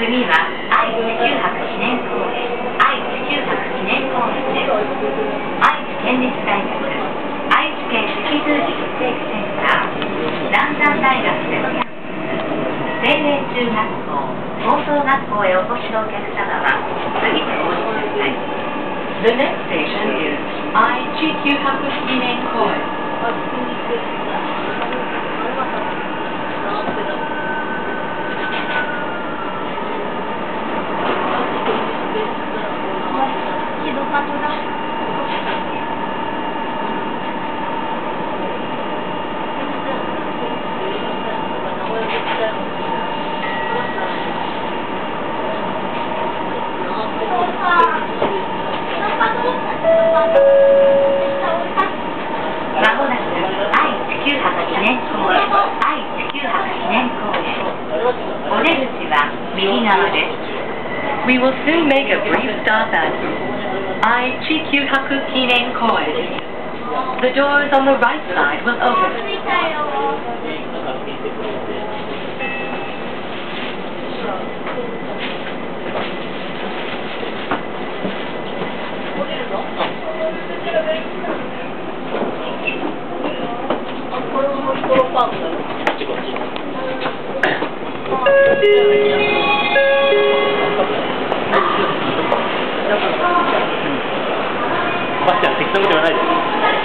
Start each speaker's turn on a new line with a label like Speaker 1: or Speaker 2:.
Speaker 1: 次は愛・地球博記念公園愛・地球博記念公園です愛知県立大学愛知県赤十字血液センター南山大学でのキャンプ青年中学校高等学校へお越しのお客様は次でお越しください The next station is IGQ 博記念公園
Speaker 2: We will soon make a brief stop at Aichikyu Haku Kinen Koen. The doors on the right side will open.
Speaker 3: バスちゃん、適当なこと言わないで。